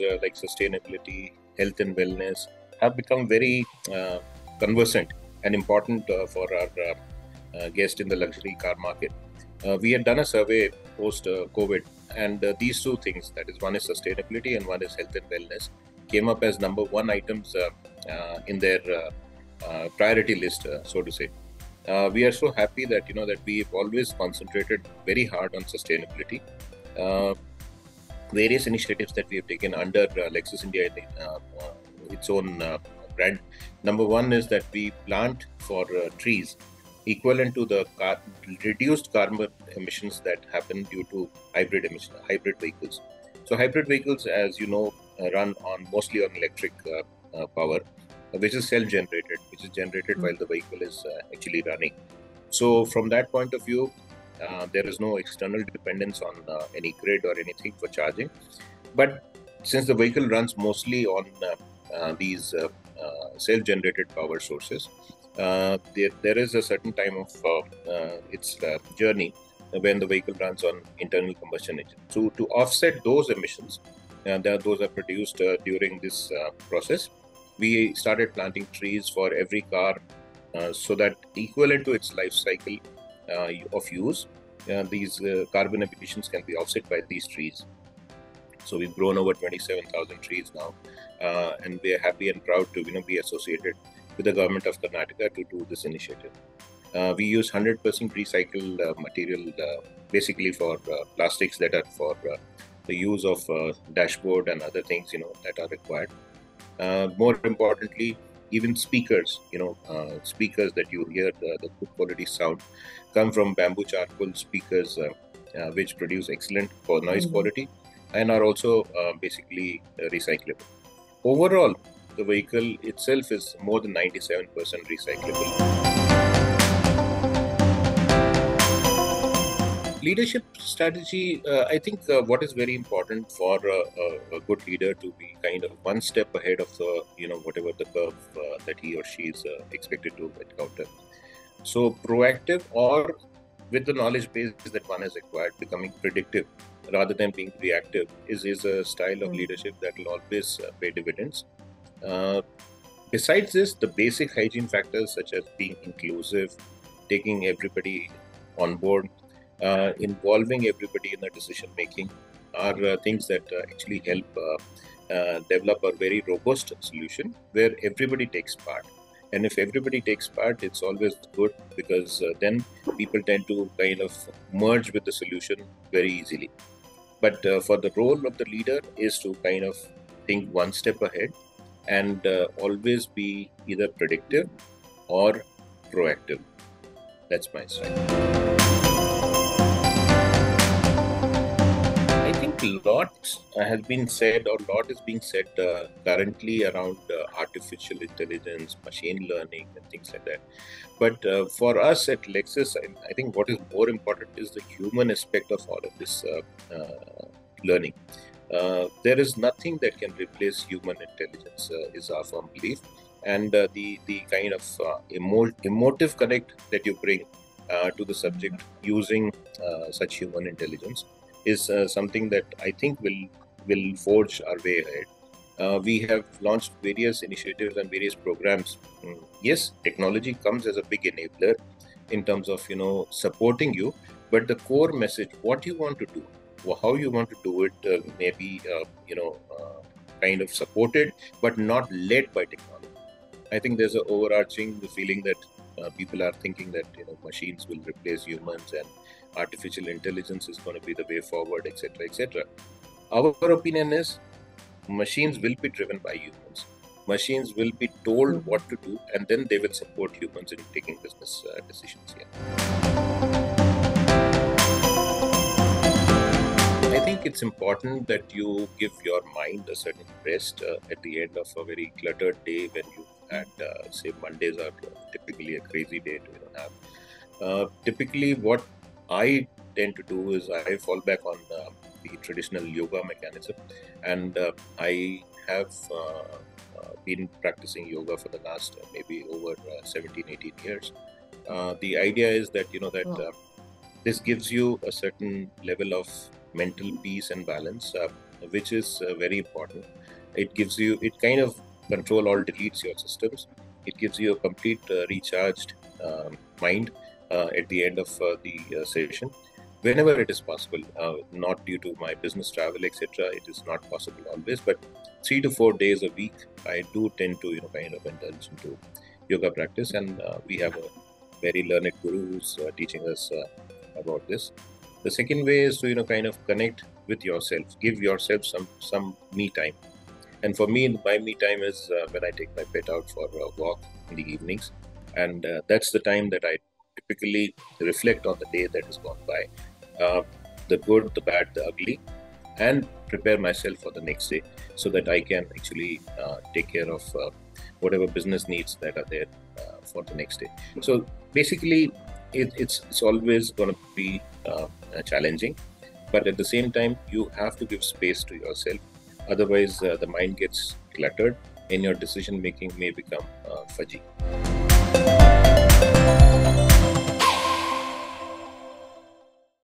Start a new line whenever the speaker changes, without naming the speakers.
uh, like sustainability, health and wellness have become very uh, conversant and important uh, for our uh, guest in the luxury car market. we had done a survey post COVID, and these two things that is, one is sustainability and one is health and wellness came up as number one items in their priority list, so to say. Uh, we are so happy that you know that we've always concentrated very hard on sustainability. Uh, various initiatives that we have taken under uh, Lexus India, its own brand. Number one is that we plant for trees equivalent to the car, reduced carbon emissions that happen due to hybrid emission, hybrid vehicles. So hybrid vehicles, as you know, run on mostly on electric uh, uh, power which is self-generated, which is generated mm-hmm. while the vehicle is uh, actually running. So from that point of view, uh, there is no external dependence on uh, any grid or anything for charging. But since the vehicle runs mostly on uh, uh, these uh, self-generated power sources, there, there is a certain time of its journey when the vehicle runs on internal combustion engine. So to offset those emissions, and those are produced during this process we started planting trees for every car so that equivalent to its life cycle of use, uh, these uh, carbon emissions can be offset by these trees. So we've grown over 27,000 trees now, uh, and we are happy and proud to you know be associated with the government of Karnataka to do this initiative. Uh, we use 100% recycled material basically for plastics that are for the use of dashboard and other things you know that are required. Uh, more importantly, even speakers, you know, uh, speakers that you hear the, the, good quality sound come from bamboo charcoal speakers, uh, which produce excellent noise mm-hmm. quality and are also basically recyclable. Overall, the vehicle itself is more than 97% recyclable. Leadership strategy uh, i think uh, what is very important for uh, a good leader to be kind of one step ahead of the you know whatever the curve uh, that he or she is uh, expected to encounter so proactive or with the knowledge base that one has acquired becoming predictive rather than being reactive is, is a style of hmm. leadership that will always uh, pay dividends besides this the basic hygiene factors such as being inclusive taking everybody on board uh, involving everybody in the decision making are uh, things that uh, actually help develop a very robust solution where everybody takes part. And if everybody takes part, it's always good because then people tend to kind of merge with the solution very easily. But for the role of the leader is to kind of think one step ahead and uh, always be either predictive or proactive. That's my style. Lot has been said or a lot is being said uh, currently around uh, artificial intelligence, machine learning, and things like that. But uh, for us at Lexus, I, I, think what is more important is the human aspect of all of this uh, uh, learning. Uh, there is nothing that can replace human intelligence, is our firm belief. And the, the kind of emo- emotive connect that you bring to the subject using such human intelligence is uh, something that I think will will forge our way ahead. Uh, we have launched various initiatives and various programs. Mm, yes, technology comes as a big enabler in terms of you know supporting you, but the core message, what you want to do, or how you want to do it, uh, may be uh, you know uh, kind of supported, but not led by technology. I think there's an overarching feeling that uh, people are thinking that you know machines will replace humans and artificial intelligence is going to be the way forward, etc., etc. Our opinion is machines will be driven by humans. Machines will be told hmm. what to do, and then they will support humans in taking business uh, decisions. Yeah. I think it's important that you give your mind a certain rest uh, at the end of a very cluttered day when you had, uh, say, Mondays are typically a crazy day to you know, have. Uh, typically, what I tend to do is I fall back on uh, the traditional yoga mechanism, and uh, I have uh, uh been practicing yoga for the last uh, maybe over uh, 17, 18 years. the idea is that you know that this gives you a certain level of mental peace and balance, which is very important. It gives you, it kind of control all deletes your systems. It gives you a complete uh, recharged um, mind at the end of uh, the uh, session. Whenever it is possible uh, not due to my business travel etc it is not possible always but three to four days a week i do tend to you know kind of indulge into yoga practice and uh, we have a very learned guru who's uh, teaching us uh, about this. The second way is to you know kind of connect with yourself. Give yourself some some me time. And for me my me time is uh, when i take my pet out for a walk in the evenings. And uh, that's the time that i typically reflect on the day that has gone by uh, the good, the bad, the ugly, and prepare myself for the next day so that I can actually uh, take care of uh, whatever business needs that are there uh, for the next day. So basically, it, it's it's always going to be uh, challenging, but at the same time, you have to give space to yourself. Otherwise, uh, the mind gets cluttered, and your decision making may become fudgy.